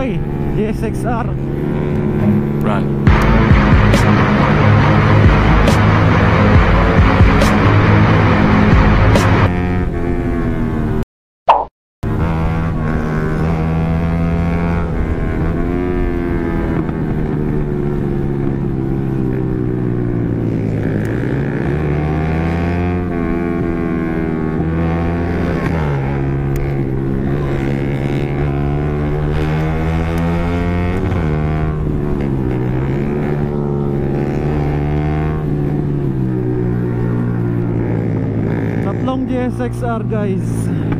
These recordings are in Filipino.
Roy, DSXR. Right. Tatlong GSX-R guys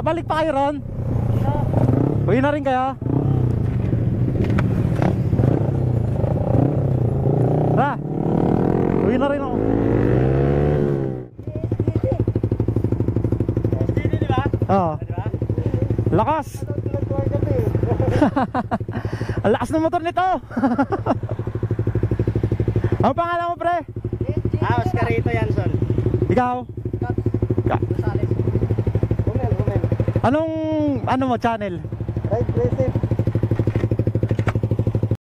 Babalik pa kayo ron? Uwi na rin kayo? Ha? Uwi na rin ako. STD, di ba? Oo. Ba? Lakas! Ang lakas ng motor nito! Ang pangalan mo pre? Ah, Oscarito Yanson. Ikaw? Umel. Anong ano mo channel? Right, racing.